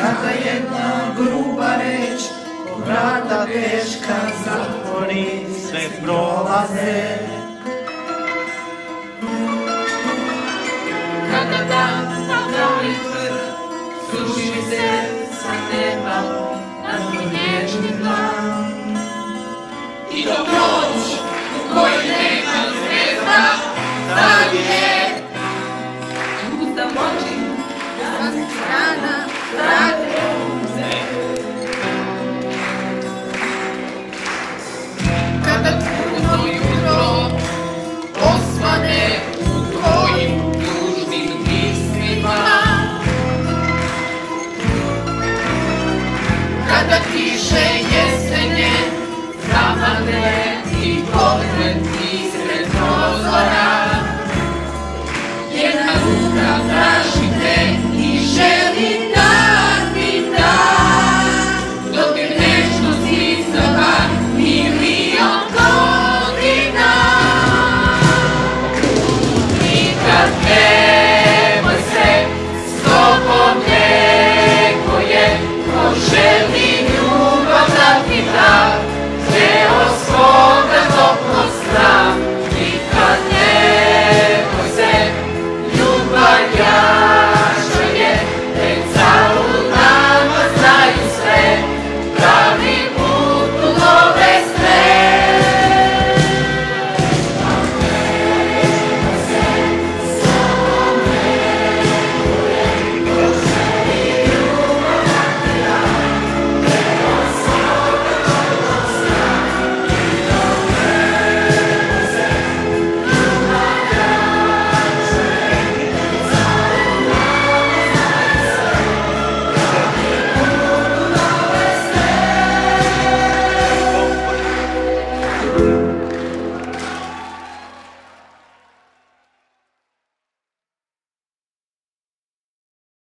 Kada jedna gruba reč, vrata teška zatvori, sve prolaze. Kada dan pravi vrh, sruši se sa neba na tvoj vječni plan. I dok noć u kojoj nema zvijezda, dalje 야